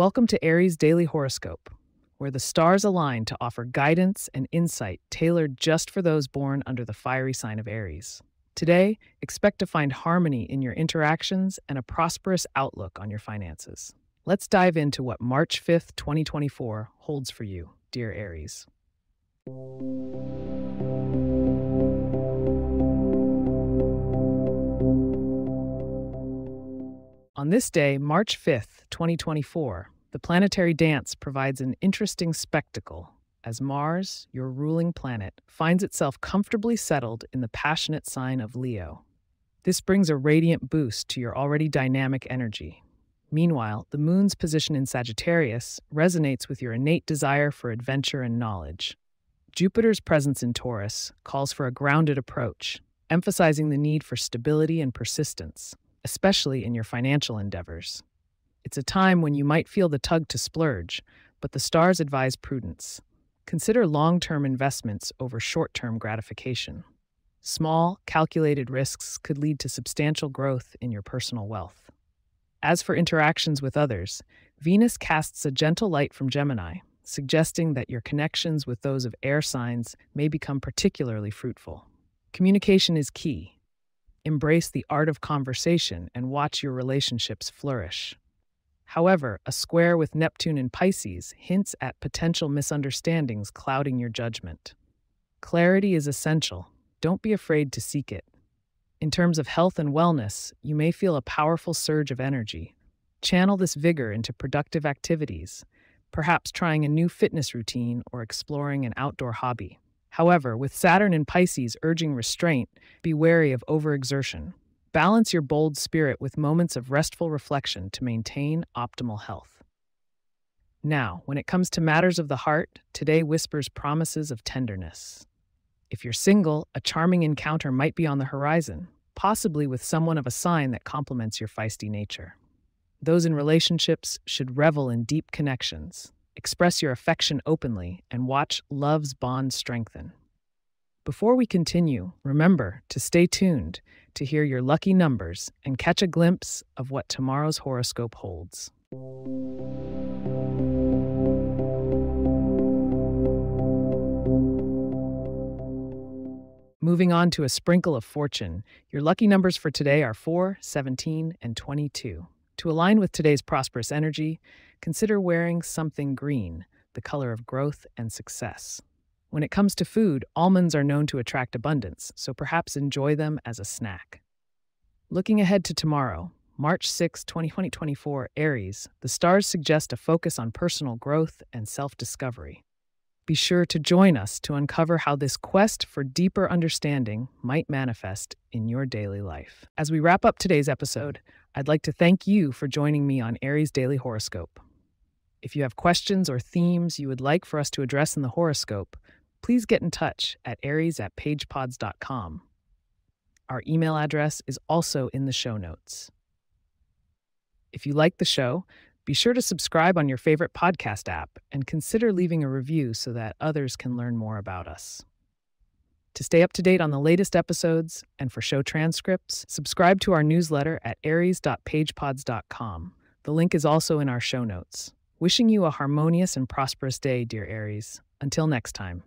Welcome to Aries Daily Horoscope, where the stars align to offer guidance and insight tailored just for those born under the fiery sign of Aries. Today, expect to find harmony in your interactions and a prosperous outlook on your finances. Let's dive into what March 5th, 2024 holds for you, dear Aries. On this day, March 5th, 2024, the planetary dance provides an interesting spectacle as Mars, your ruling planet, finds itself comfortably settled in the passionate sign of Leo. This brings a radiant boost to your already dynamic energy. Meanwhile, the moon's position in Sagittarius resonates with your innate desire for adventure and knowledge. Jupiter's presence in Taurus calls for a grounded approach, emphasizing the need for stability and persistence especially in your financial endeavors. It's a time when you might feel the tug to splurge, but the stars advise prudence. Consider long term investments over short term gratification. Small, calculated risks could lead to substantial growth in your personal wealth. As for interactions with others, Venus casts a gentle light from Gemini, suggesting that your connections with those of air signs may become particularly fruitful. Communication is key, Embrace the art of conversation and watch your relationships flourish. However, a square with Neptune in Pisces hints at potential misunderstandings clouding your judgment. Clarity is essential. Don't be afraid to seek it. In terms of health and wellness, you may feel a powerful surge of energy. Channel this vigor into productive activities, perhaps trying a new fitness routine or exploring an outdoor hobby. However, with Saturn in Pisces urging restraint, be wary of overexertion. Balance your bold spirit with moments of restful reflection to maintain optimal health. Now, when it comes to matters of the heart, today whispers promises of tenderness. If you're single, a charming encounter might be on the horizon, possibly with someone of a sign that complements your feisty nature. Those in relationships should revel in deep connections, Express your affection openly and watch love's bond strengthen. Before we continue, remember to stay tuned to hear your lucky numbers and catch a glimpse of what tomorrow's horoscope holds. Moving on to a sprinkle of fortune, your lucky numbers for today are 4, 17, and 22. To align with today's prosperous energy, consider wearing something green, the color of growth and success. When it comes to food, almonds are known to attract abundance, so perhaps enjoy them as a snack. Looking ahead to tomorrow, March 6, 2024, Aries, the stars suggest a focus on personal growth and self discovery. Be sure to join us to uncover how this quest for deeper understanding might manifest in your daily life. As we wrap up today's episode, I'd like to thank you for joining me on Aries Daily Horoscope. If you have questions or themes you would like for us to address in the horoscope, please get in touch at aries at pagepods.com. Our email address is also in the show notes. If you like the show, be sure to subscribe on your favorite podcast app and consider leaving a review so that others can learn more about us. To stay up to date on the latest episodes and for show transcripts, subscribe to our newsletter at aries.pagepods.com. The link is also in our show notes. Wishing you a harmonious and prosperous day, dear Aries. Until next time.